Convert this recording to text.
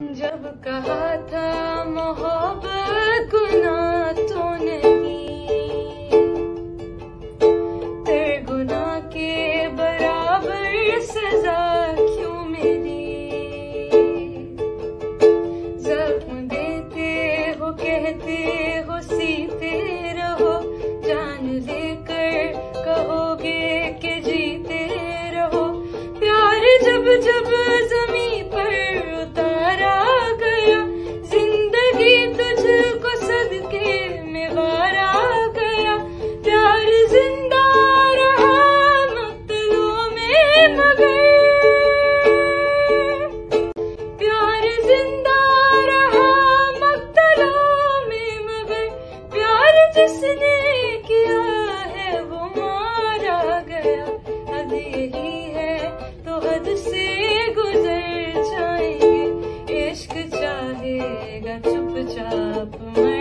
जब कहा था मोहब्बत किसने किया है वो मारा गया। हद यही है तो हद से गुजर जाएँगे इश्क चाहेगा चुपचाप मैं।